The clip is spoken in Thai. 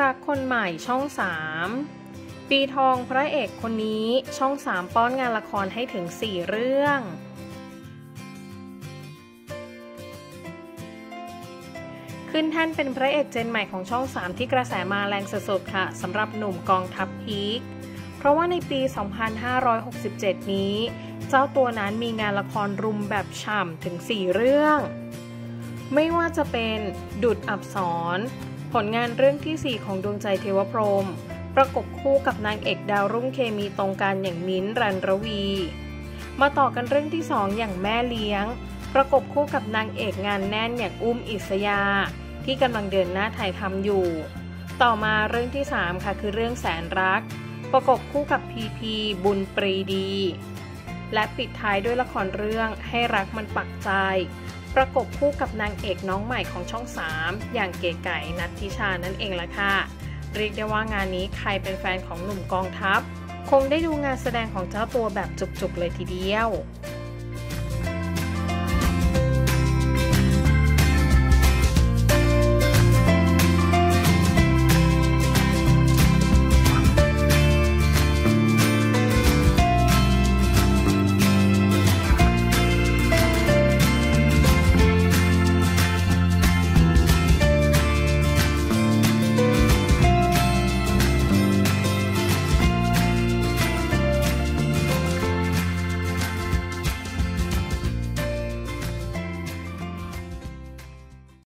รักคนใหม่ช่อง 3 ปีทองพระเอกคนนี้ช่อง 3 ป้อนงานละครให้ถึง 4 เรื่อง ขึ้นแท่นเป็นพระเอกเจนใหม่ของช่อง 3 ที่กระแสมาแรงสุดๆค่ะสำหรับหนุ่มกองทัพพีคเพราะว่าในปี 2567 นี้ เจ้าตัวนั้นมีงานละครรุมแบบฉ่ำถึง 4 เรื่อง ไม่ว่าจะเป็นดุดอับสร ผลงานเรื่องที่ 4 ของดวงใจเทวพรหมประกบคู่กับนางเอกดาวรุ่งเคมีตรงกันอย่างมิ้นรันรวี มาต่อกันเรื่องที่ 2 อย่างแม่เลี้ยง ประกบคู่กับนางเอกงานแน่นอย่างอุ้มอิสยา ที่กำลังเดินหน้าถ่ายทำอยู่ ต่อมาเรื่องที่ 3 ค่ะคือเรื่องแสนรัก ประกบคู่กับพีพีบุญปรีดี และปิดท้ายด้วยละครเรื่องให้รักมันปักใจ ประกบคู่กับนางเอกน้องใหม่ของช่อง 3 อย่างเก๋ไก่นัททิชานั่นเองละค่ะ เรียกได้ว่างานนี้ใครเป็นแฟนของหนุ่มกองทัพ คงได้ดูงานแสดงของเจ้าตัวแบบจุกๆเลยทีเดียว